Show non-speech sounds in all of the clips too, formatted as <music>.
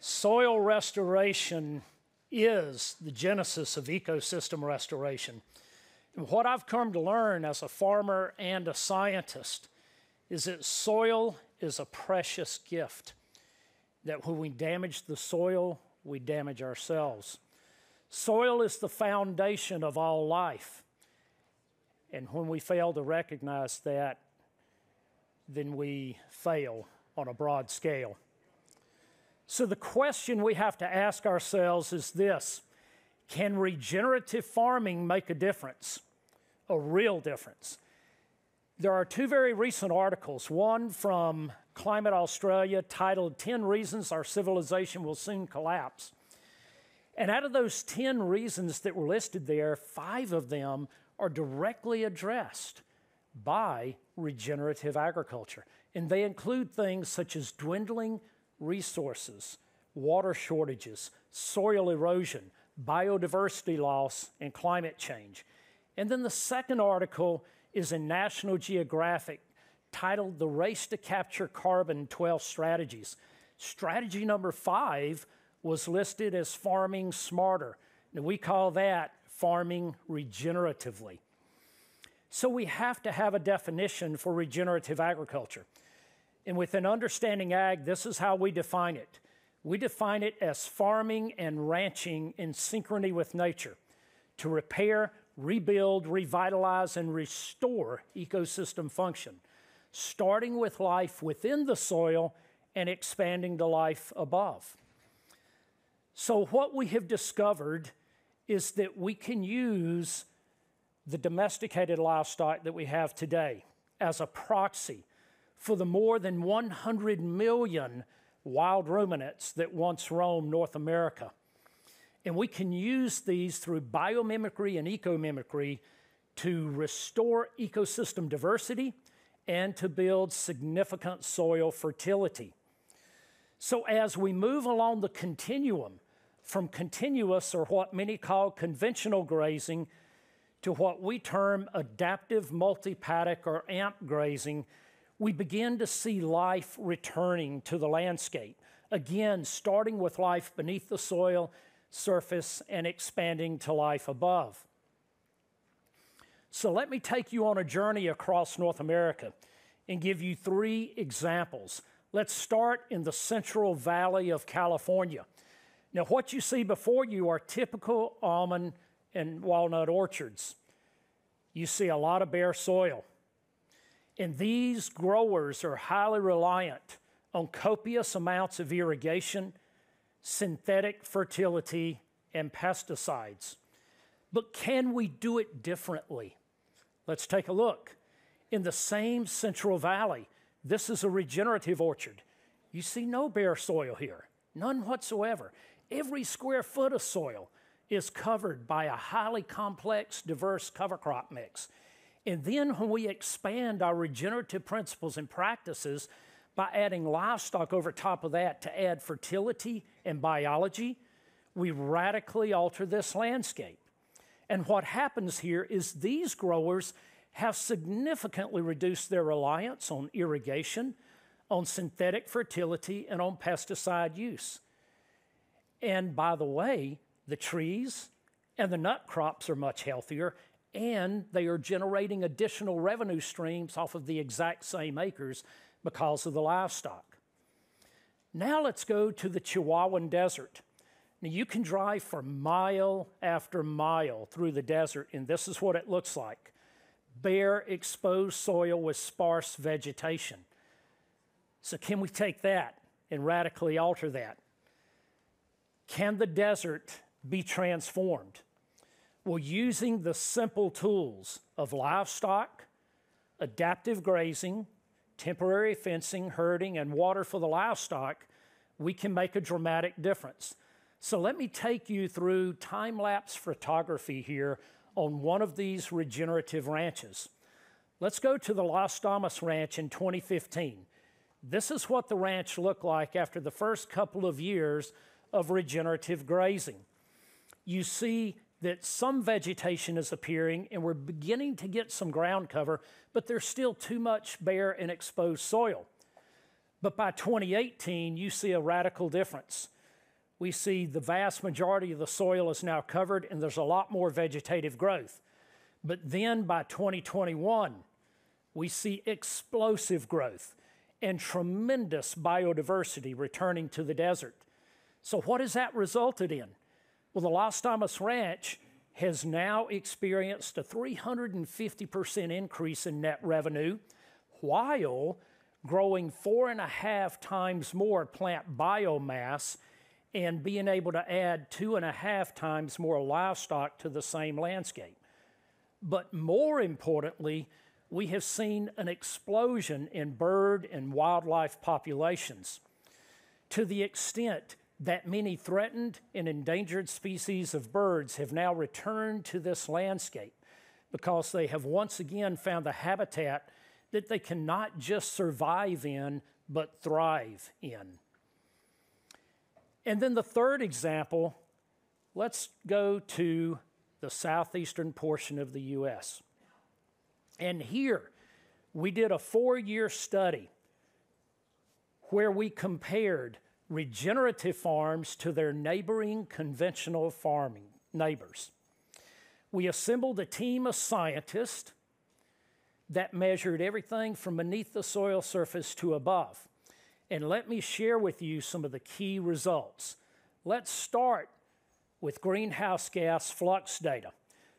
Soil restoration is the genesis of ecosystem restoration. And what I've come to learn as a farmer and a scientist is that soil is a precious gift. That when we damage the soil, we damage ourselves. Soil is the foundation of all life. And when we fail to recognize that, then we fail on a broad scale. So the question we have to ask ourselves is this Can regenerative farming make a difference? A real difference. There are two very recent articles, one from Climate Australia titled 10 Reasons Our Civilization Will Soon Collapse. And out of those 10 reasons that were listed there, five of them are directly addressed by regenerative agriculture. And they include things such as dwindling resources, water shortages, soil erosion, biodiversity loss, and climate change. And then the second article is in National Geographic titled The Race to Capture Carbon 12 Strategies. Strategy number five was listed as farming smarter. And we call that farming regeneratively. So we have to have a definition for regenerative agriculture. And within Understanding Ag, this is how we define it. We define it as farming and ranching in synchrony with nature to repair, rebuild, revitalize, and restore ecosystem function, starting with life within the soil and expanding to life above. So, what we have discovered is that we can use the domesticated livestock that we have today as a proxy for the more than 100 million wild ruminants that once roamed North America. And we can use these through biomimicry and ecomimicry to restore ecosystem diversity and to build significant soil fertility. So, as we move along the continuum from continuous or what many call conventional grazing to what we term adaptive multi paddock or AMP grazing, we begin to see life returning to the landscape. Again, starting with life beneath the soil surface and expanding to life above. So, let me take you on a journey across North America and give you three examples. Let's start in the Central Valley of California. Now, what you see before you are typical almond and walnut orchards. You see a lot of bare soil. And these growers are highly reliant on copious amounts of irrigation, synthetic fertility, and pesticides. But can we do it differently? Let's take a look. In the same Central Valley, this is a regenerative orchard. You see no bare soil here, none whatsoever. Every square foot of soil is covered by a highly complex, diverse cover crop mix. And then when we expand our regenerative principles and practices by adding livestock over top of that to add fertility and biology, we radically alter this landscape. And what happens here is these growers have significantly reduced their reliance on irrigation, on synthetic fertility, and on pesticide use. And by the way, the trees and the nut crops are much healthier, and they are generating additional revenue streams off of the exact same acres because of the livestock. Now let's go to the Chihuahuan Desert. Now you can drive for mile after mile through the desert, and this is what it looks like bare, exposed soil with sparse vegetation. So, can we take that and radically alter that? Can the desert be transformed? Well, using the simple tools of livestock, adaptive grazing, temporary fencing, herding, and water for the livestock, we can make a dramatic difference. So let me take you through time lapse photography here on one of these regenerative ranches. Let's go to the Las Damas Ranch in 2015. This is what the ranch looked like after the first couple of years of regenerative grazing. You see that some vegetation is appearing and we're beginning to get some ground cover, but there's still too much bare and exposed soil. But by 2018, you see a radical difference. we see the vast majority of the soil is now covered and there's a lot more vegetative growth. But then by 2021, we see explosive growth and tremendous biodiversity returning to the desert. So, what has that resulted in? Well, the Las Damas Ranch has now experienced a 350% increase in net revenue while growing four and a half times more plant biomass and being able to add two and a half times more livestock to the same landscape. But more importantly, we have seen an explosion in bird and wildlife populations to the extent that many threatened and endangered species of birds have now returned to this landscape because they have once again found a habitat that they cannot just survive in, but thrive in. And then the third example, let's go to the southeastern portion of the U.S. And here, we did a four year study where we compared regenerative farms to their neighboring conventional farming neighbors. We assembled a team of scientists that measured everything from beneath the soil surface to above. And let me share with you some of the key results. Let's start with greenhouse gas flux data.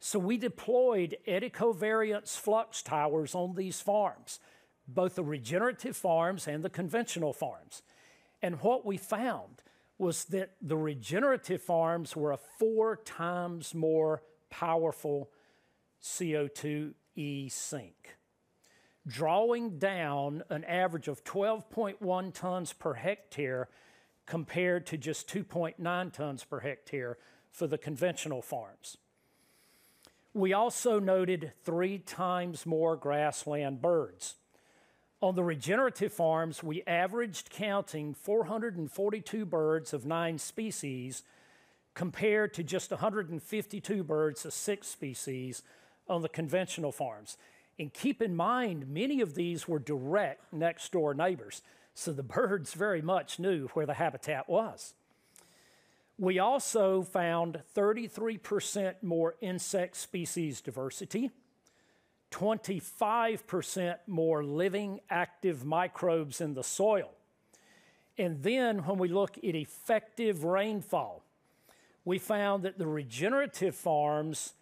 So we deployed Eddy-covariance flux towers on these farms, both the regenerative farms and the conventional farms. And what we found was that the regenerative farms were a four times more powerful CO2e sink, drawing down an average of 12.1 tons per hectare compared to just 2.9 tons per hectare for the conventional farms. We also noted three times more grassland birds. On the regenerative farms, we averaged counting 442 birds of nine species compared to just 152 birds of six species on the conventional farms. And keep in mind, many of these were direct next door neighbors, so the <laughs> birds very much knew where the habitat was. We also found 33% more insect species diversity, 25% more living active microbes in the soil. And then when we look at effective rainfall, we found that the regenerative farms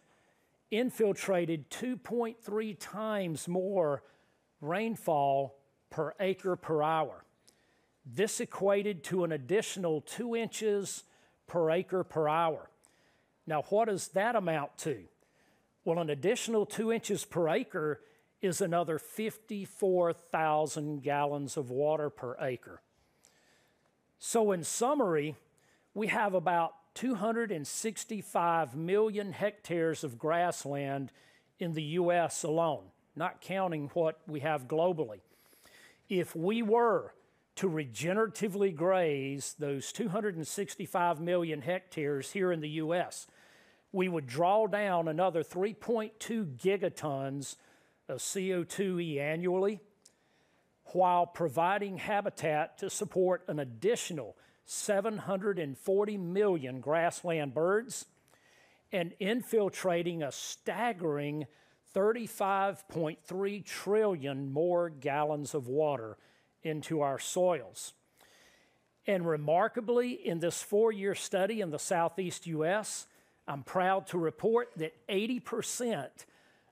infiltrated 2.3 times more rainfall per acre per hour. This equated to an additional two inches per acre per hour. Now, what does that amount to? Well, an additional two inches per acre is another 54,000 gallons of water per acre. So, in summary, we have about 265 million hectares of grassland in the US alone, not counting what we have globally. If we were to regeneratively graze those 265 million hectares here in the US, we would draw down another 3.2 gigatons of CO2e annually while providing habitat to support an additional 740 million grassland birds and infiltrating a staggering 35.3 trillion more gallons of water into our soils. And remarkably, in this four year study in the southeast US, I'm proud to report that 80%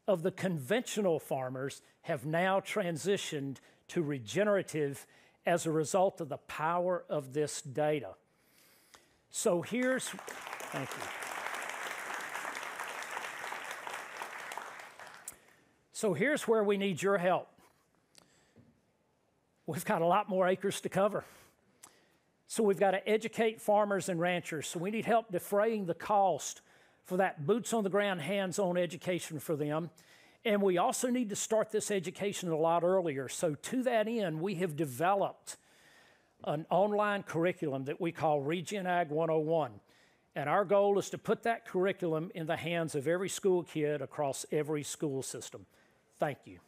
of the conventional farmers have now transitioned to regenerative as a result of the power of this data. So here's, thank you. So here's where we need your help we've got a lot more acres to cover. So we've got to educate farmers and ranchers. So we need help defraying the cost for that boots on the ground, hands on education for them. And we also need to start this education a lot earlier. So, to that end, we have developed an online curriculum that we call Regen Ag 101. And our goal is to put that curriculum in the hands of every school kid across every school system. Thank you.